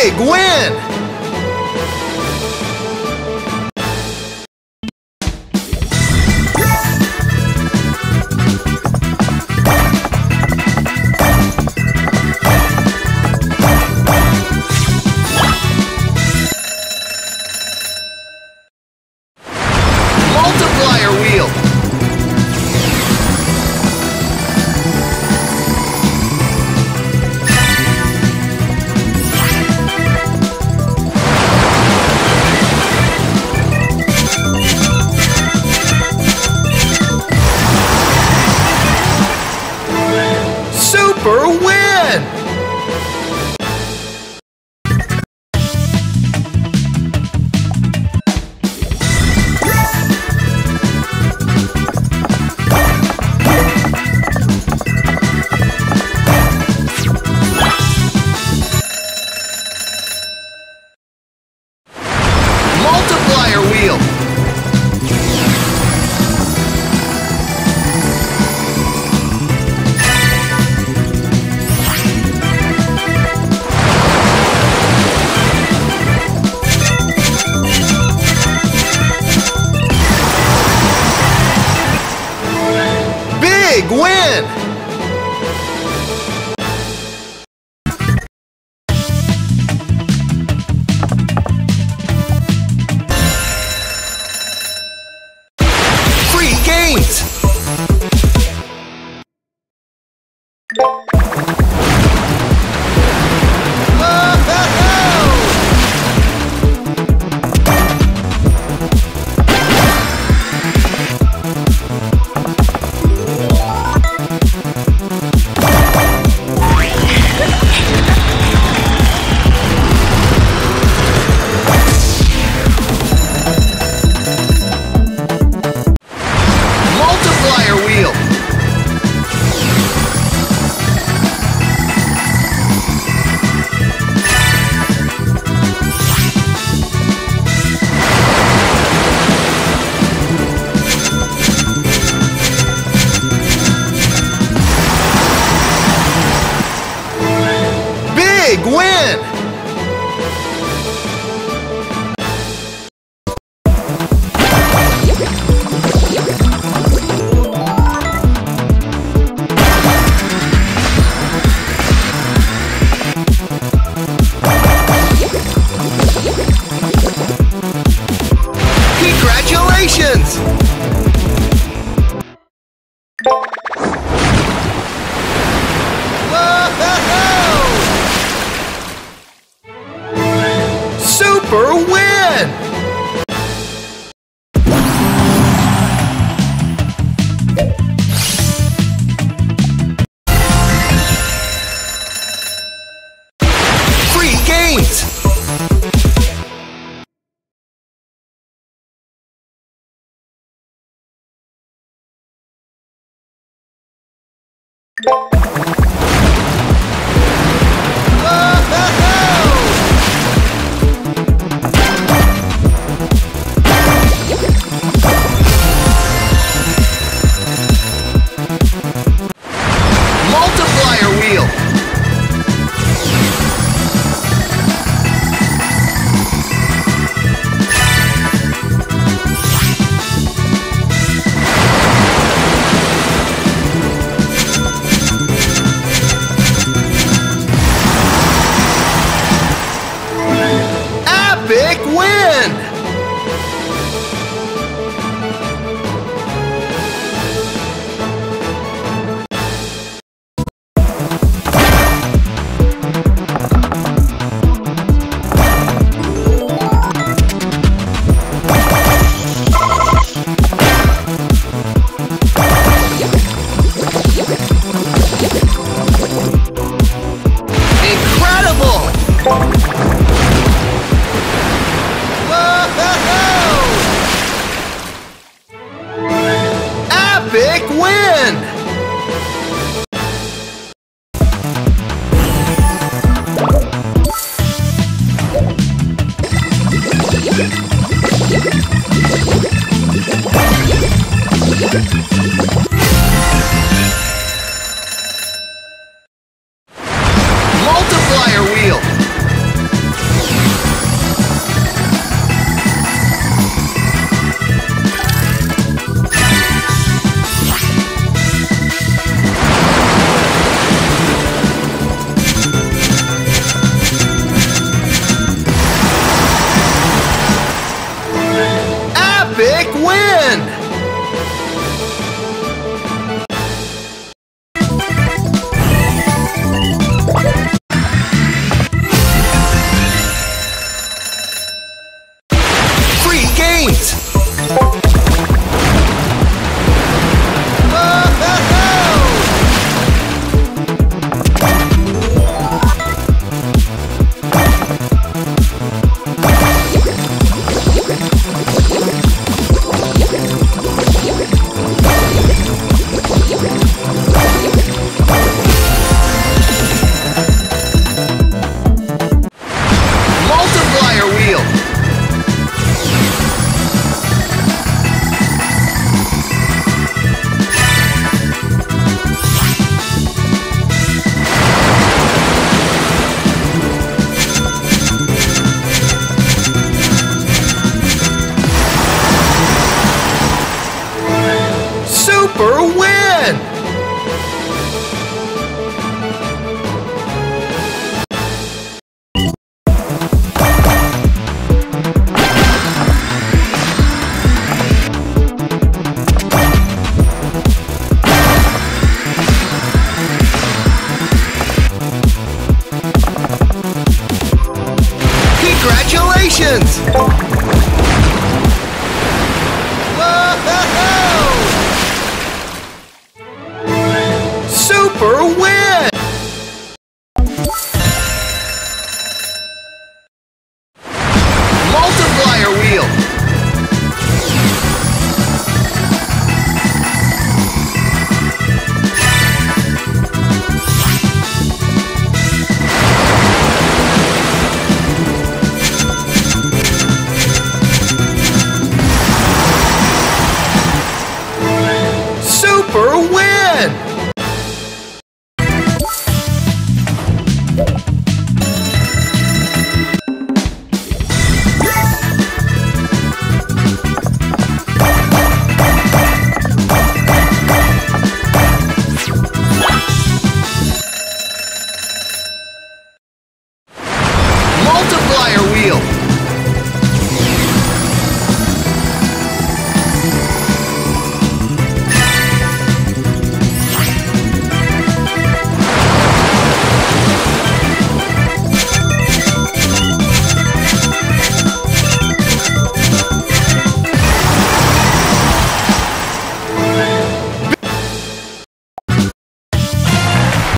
Big win! Big Multiplier ejemplo. Congratulations! Super win!